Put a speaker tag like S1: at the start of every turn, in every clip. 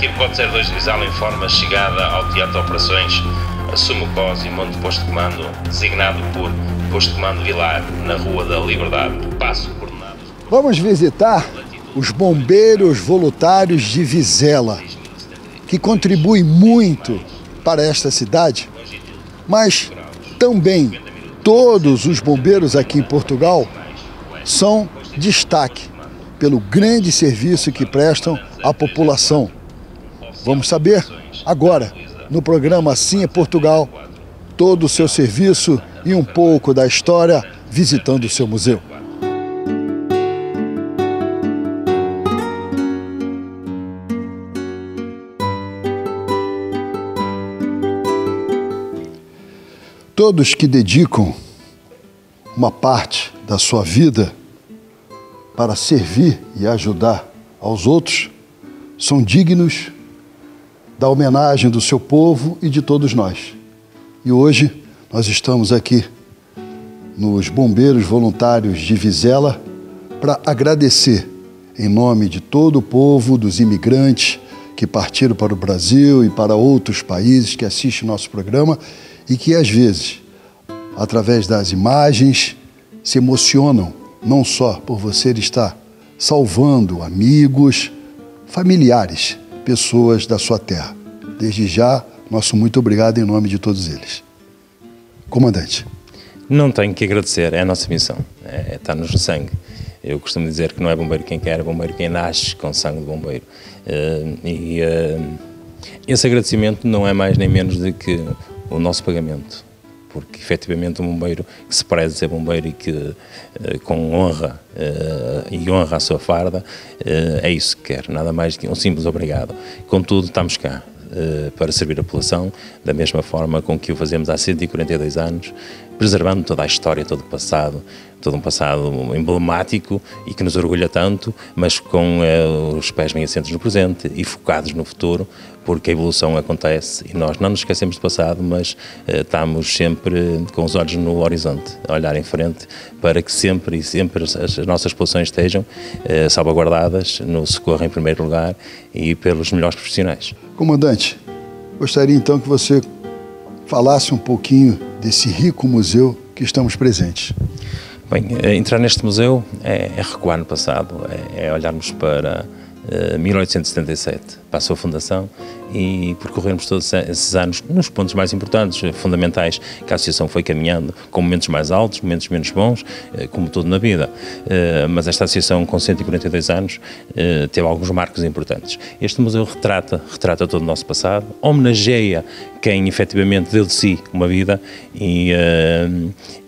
S1: Braga, aqui pode ser 2 Divisal informa chegada ao Teatro de Operações assume o COS e monte posto de comando, designado por posto de comando Vilar, na Rua da Liberdade. Passo coordenados.
S2: Vamos visitar os bombeiros voluntários de Vizela, que contribuem muito para esta cidade, mas também todos os bombeiros aqui em Portugal são destaque pelo grande serviço que prestam à população. Vamos saber agora no programa Assim é Portugal, todo o seu serviço e um pouco da história visitando o seu museu. Todos que dedicam uma parte da sua vida para servir e ajudar aos outros são dignos da homenagem do seu povo e de todos nós. E hoje nós estamos aqui nos Bombeiros Voluntários de Vizela para agradecer em nome de todo o povo, dos imigrantes que partiram para o Brasil e para outros países que assistem nosso programa e que às vezes, através das imagens, se emocionam não só por você estar salvando amigos, familiares, pessoas da sua terra. Desde já, nosso muito obrigado em nome de todos eles. Comandante.
S3: Não tenho que agradecer, é a nossa missão, é, está-nos no sangue. Eu costumo dizer que não é bombeiro quem quer, é bombeiro quem nasce com sangue de bombeiro. Uh, e uh, esse agradecimento não é mais nem menos do que o nosso pagamento, porque efetivamente um bombeiro que se preze ser bombeiro e que uh, com honra e honra a sua farda, é isso que quer, nada mais que um simples obrigado. Contudo, estamos cá, eh, para servir a população, da mesma forma com que o fazemos há 142 anos, preservando toda a história, todo o passado, todo um passado emblemático e que nos orgulha tanto, mas com uh, os pés bem assentos no presente e focados no futuro, porque a evolução acontece e nós não nos esquecemos do passado, mas uh, estamos sempre com os olhos no horizonte, a olhar em frente, para que sempre e sempre as, as nossas populações estejam uh, salvaguardadas no socorro em primeiro lugar e pelos melhores profissionais.
S2: Comandante, gostaria então que você falasse um pouquinho desse rico museu que estamos presentes.
S3: Bem, eh, entrar neste museu é, é recuar no passado, é, é olharmos para 1877, eh, para a sua fundação, e percorrermos todos esses anos nos pontos mais importantes, fundamentais, que a Associação foi caminhando, com momentos mais altos, momentos menos bons, eh, como tudo na vida. Eh, mas esta Associação, com 142 anos, teve alguns marcos importantes. Este museu retrata, retrata todo o nosso passado, homenageia quem efetivamente deu de si uma vida e,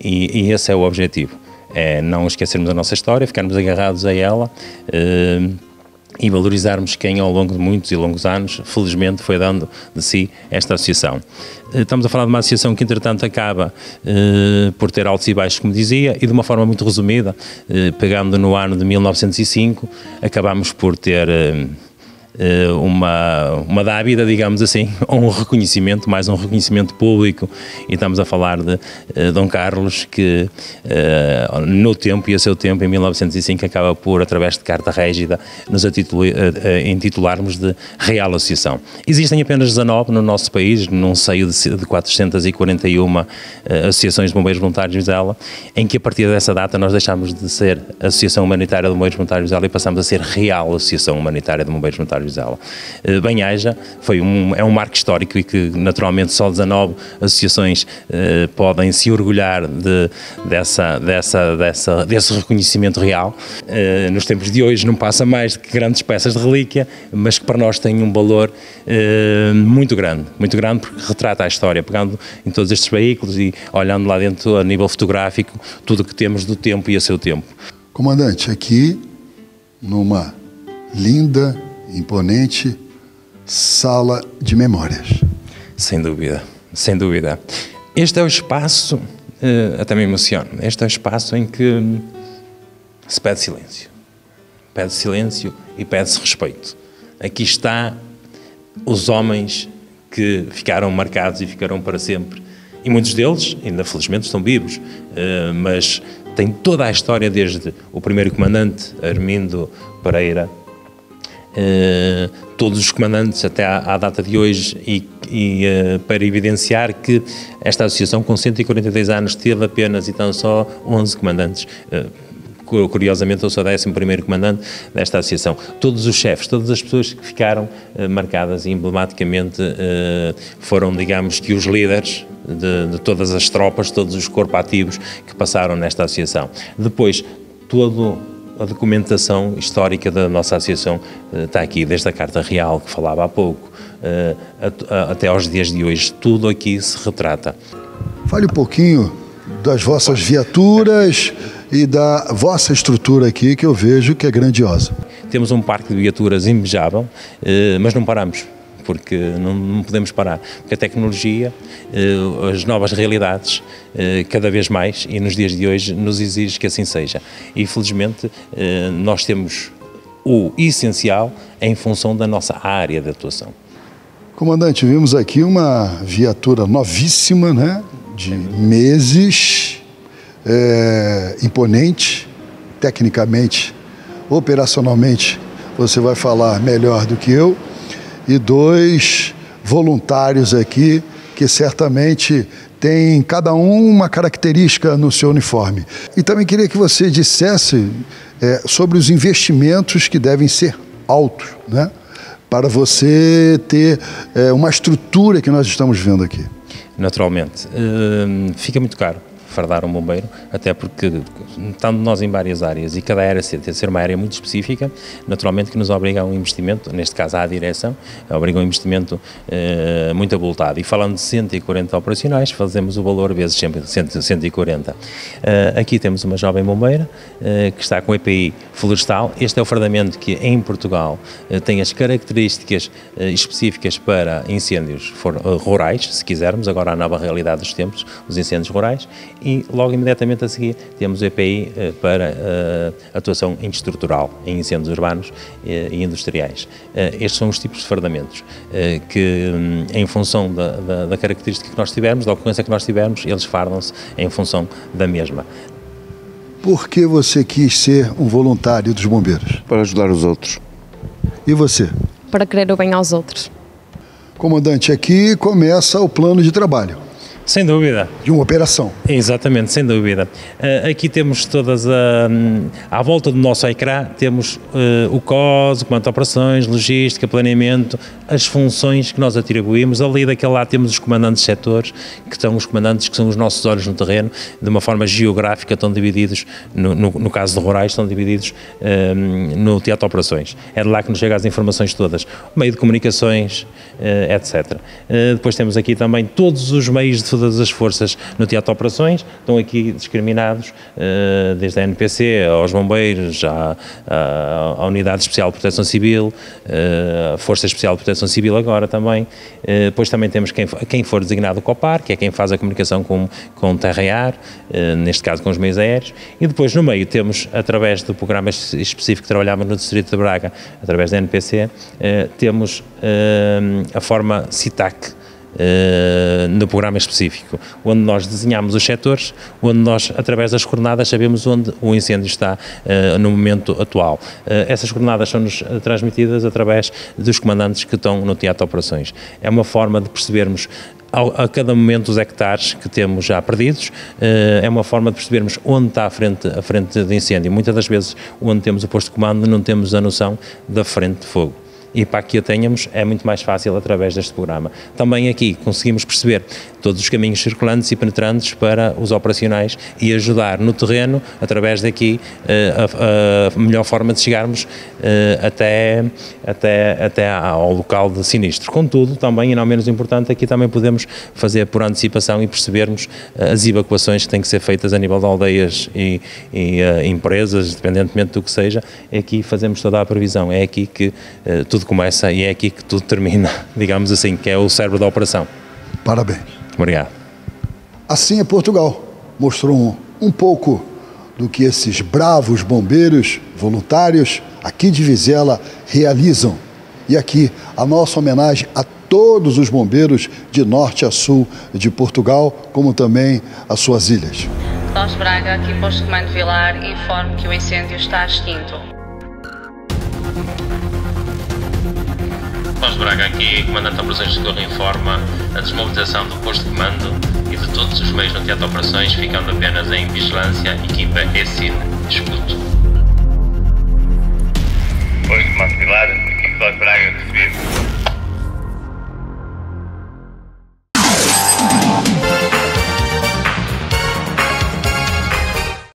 S3: e, e esse é o objetivo. É não esquecermos a nossa história, ficarmos agarrados a ela e valorizarmos quem ao longo de muitos e longos anos, felizmente, foi dando de si esta associação. Eh, estamos a falar de uma associação que, entretanto, acaba eh, por ter altos e baixos, como dizia, e de uma forma muito resumida, eh, pegando no ano de 1905, acabamos por ter eh, uma, uma dávida, digamos assim, ou um reconhecimento, mais um reconhecimento público, e estamos a falar de uh, Dom Carlos, que uh, no tempo e a seu tempo, em 1905, acaba por, através de carta régida, nos intitularmos de Real Associação. Existem apenas 19 no nosso país, num seio de, de 441 uh, associações de bombeiros voluntários dela, em que a partir dessa data nós deixamos de ser Associação Humanitária de Bombeiros Voluntários dela e passamos a ser Real Associação Humanitária de Bombeiros Voluntários Vizela. Eh, Banhaja foi um, é um marco histórico e que naturalmente só 19 associações eh, podem se orgulhar de, dessa, dessa, dessa, desse reconhecimento real. Eh, nos tempos de hoje não passa mais que grandes peças de relíquia, mas que para nós tem um valor eh, muito grande, muito grande porque retrata a história, pegando em todos estes veículos e olhando lá dentro a nível fotográfico tudo o que temos do tempo e a seu tempo.
S2: Comandante, aqui numa linda imponente sala de memórias.
S3: Sem dúvida, sem dúvida. Este é o espaço, uh, até me emociono, este é o espaço em que se pede silêncio. Pede silêncio e pede-se respeito. Aqui está os homens que ficaram marcados e ficarão para sempre. E muitos deles, ainda felizmente, estão vivos, uh, mas tem toda a história desde o primeiro comandante, Armindo Pereira, eh, todos os comandantes até à, à data de hoje e, e uh, para evidenciar que esta associação com 142 anos teve apenas e só 11 comandantes. Uh, curiosamente eu sou o 11 comandante desta associação. Todos os chefes, todas as pessoas que ficaram uh, marcadas emblematicamente uh, foram, digamos, que os líderes de, de, todas as tropas, todos os corpos ativos que passaram nesta associação. Depois, todo a documentação histórica da nossa associação uh, está aqui, desde a Carta Real, que falava há pouco, até aos dias de hoje, tudo aqui se retrata.
S2: Fale um pouquinho das vossas viaturas e da vossa estrutura aqui, que eu vejo que é grandiosa.
S3: Temos um parque de viaturas invejável, eh, mas não paramos porque não, podemos parar. Porque a tecnologia, eh, as novas realidades, eh, cada vez mais, e nos dias de hoje, nos exige que assim seja. E felizmente nós temos o essencial em função da nossa área de atuação.
S2: Comandante, vimos aqui uma viatura novíssima, né? De meses, é, imponente, tecnicamente, operacionalmente, você vai falar melhor do que eu, e dois voluntários aqui que certamente têm cada um uma característica no seu uniforme. E também queria que você dissesse é, sobre os investimentos que devem ser altos, né? Para você ter é, uma estrutura que nós estamos vendo aqui.
S3: Naturalmente. Uh, fica muito caro fardar um bombeiro, até porque, estando nós em várias áreas e cada área ter ser uma área muito específica, naturalmente que nos obriga a um investimento, neste caso à direção, obriga um investimento eh, muito abultado. E falando de 140 operacionais, fazemos o valor vezes sempre 140. Eh, aqui temos uma jovem bombeira eh, que está com EPI florestal. Este é o fardamento que em Portugal eh, tem as características eh, específicas para incêndios for, rurais, se quisermos, agora a nova realidade dos tempos, os incêndios rurais, e logo imediatamente a seguir temos o EPI eh, para uh, atuação estrutural em incêndios urbanos uh, e industriais. Estes são os tipos de fardamentos que, um, em função da, da, da, característica que nós tivermos, da ocorrência que nós tivermos, eles fardam-se em função da mesma.
S2: Por que você quis ser um voluntário dos bombeiros?
S4: Para ajudar os outros.
S2: E você?
S5: Para querer o bem aos outros.
S2: Comandante, aqui começa o plano de trabalho.
S3: Sem dúvida.
S2: De uma operação.
S3: Exatamente, sem dúvida. Uh, aqui temos todas a. Um, à volta do nosso ecrã, temos uh, o COS, o Comando de Operações, Logística, Planeamento, as funções que nós atribuímos. Ali daquele lado temos os comandantes de setores, que são os comandantes que são os nossos olhos no terreno, de uma forma geográfica, estão divididos, no, no, no caso de rurais, estão divididos no Teatro de Operações. É de lá que nos chegam as informações todas. O meio de comunicações, etc. depois temos aqui também todos os meios de todas as forças no teatro de operações, estão aqui discriminados, eh, desde a NPC aos bombeiros, à, à Unidade Especial de Proteção Civil, eh, a Força Especial de Proteção Civil agora também. Eh, depois também temos quem, quem for designado COPAR, que é quem faz a comunicação com, com terra e ar, neste caso com os meios aéreos. E depois no meio temos, através do programa específico que trabalhamos no Distrito de Braga, através da NPC, temos a forma CITAC, Uh, no programa específico, onde nós desenhamos os setores, onde nós, através das coordenadas, sabemos onde o incêndio está uh, no momento atual. Uh, essas coordenadas são-nos transmitidas através dos comandantes que estão no teatro de operações. É uma forma de percebermos a cada momento os hectares que temos já perdidos, é uma forma de percebermos onde está a frente, a frente de incêndio. Muitas das vezes, onde temos o posto de comando, não temos a noção da frente de fogo e para que a tenhamos é muito mais fácil através deste programa. Também aqui conseguimos perceber todos os caminhos circulantes e penetrantes para os operacionais e ajudar no terreno, através daqui, eh, a, a melhor forma de chegarmos eh, até, até, até ao local de sinistro. Contudo, também, e não menos importante, aqui também podemos fazer por antecipação e percebermos eh, as evacuações que têm que ser feitas a nível de aldeias e, e empresas, independentemente do que seja, aqui fazemos toda a previsão, é aqui que tudo começa e é aqui que tudo termina, digamos assim, que é o cérebro da operação.
S2: Parabéns.
S3: Obrigado.
S2: Assim é Portugal. Mostrou um, um pouco do que esses bravos bombeiros voluntários aqui de Vizela realizam. E aqui a nossa homenagem a todos os bombeiros de norte a sul de Portugal, como também as suas ilhas.
S6: Nós Braga, aqui posto Comando Vilar, informe que o incêndio está extinto.
S3: Foz de Braga aqui, comandante de operações de socorro informa a desmobilização do posto de comando e de todos os meios no teatro de operações, ficando apenas em vigilância, equipa ESIN. Escuto.
S6: Posto de comando Pilar, equipa Foz de Braga, recebido.